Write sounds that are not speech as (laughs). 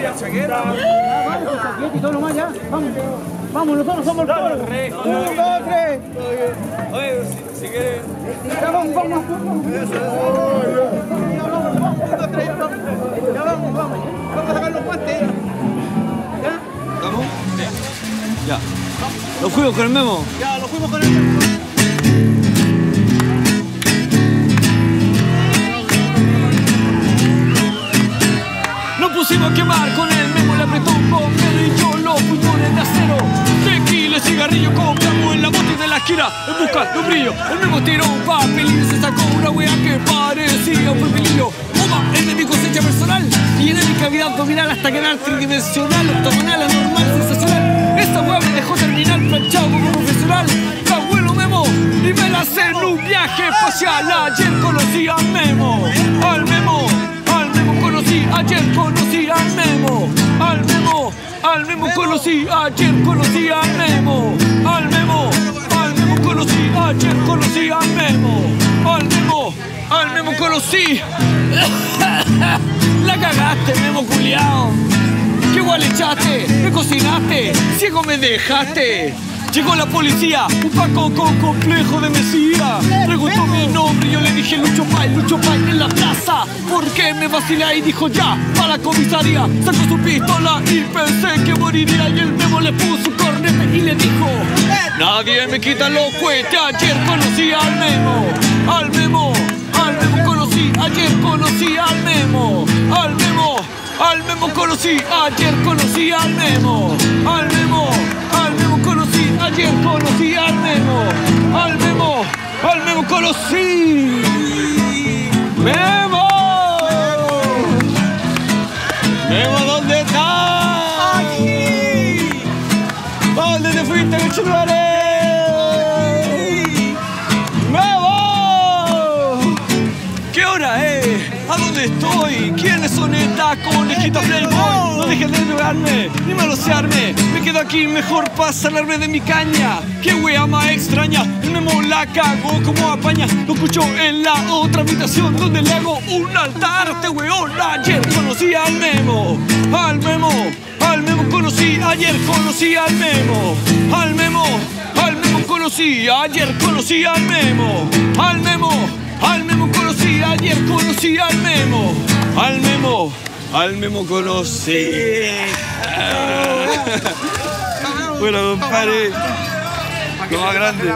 Ya. Vamos. Vamos, nosotros somos el pueblo. Un, dos, tres. Oye, si, si quieres. Ya vamos, vamos. Ya vamos, vamos. Vamos a sacar los guantes. ¿Ya? ¿Vamos? Ya. Nos fuimos con el memo. Ya, lo fuimos con el... Pusimos a quemar con el memo, le apretó un y yo los puñones de acero. Tequila cigarrillo compramos en la botella de la esquina en busca de un brillo. El memo tiró un papelillo y se sacó una wea que parecía un papelillo. Opa, es de mi cosecha personal y llené mi cavidad abdominal hasta quedar tridimensional, octogonal, anormal, sensacional. Esta wea me dejó terminar planchado como profesional. Está bueno Memo y me la en un viaje espacial. Ayer conocí al Memo, al Memo conocí, ayer conocí al Memo, al Memo, al Memo conocí, ayer conocí al Memo, al Memo, al Memo conocí, ayer conocí al Memo, al Memo, al Memo conocí. (laughs) La cagaste, Memo culiao. ¿Qué igual echaste? ¿Me cocinaste? ¿Ciego me dejaste? Llegó la policía, un paco con complejo de mesía. Preguntó mi nombre y yo le dije Lucho Pay, Lucho Pay en la plaza. ¿Por qué me vacilé y dijo ya, para la comisaría? Sacó su pistola y pensé que moriría. Y el memo le puso un cornete y le dijo: Nadie me quita los cohetes. Ayer conocí al memo, al memo, al memo conocí. Ayer conocí al memo, al memo. Al Memo conocí, ayer conocí. Al Memo, al Memo conocí. Memo. Memo, ¿dónde estás? Aquí. ¿Dónde te fuiste, Cachulare? ¡Memo! ¿Qué hora es? ¿A dónde estoy? ¿Quiénes son estas conejitas Playboy? No dejen de drogarme, ni malosearme. Me quedo aquí mejor para salarme de mi caña. ¡Qué wea más extraña! El memo la cago como apaña. Lo escucho en la otra habitación donde le hago un altar a este weón. Ayer conocí al memo, al memo, al memo conocí. Ayer conocí al memo, al memo, al memo conocí. Ayer conocí al memo, al memo. Al Memo conocí, ayer conocí al Memo. Al Memo, al Memo conocí. bueno, compadre. Lo más grande. (laughs)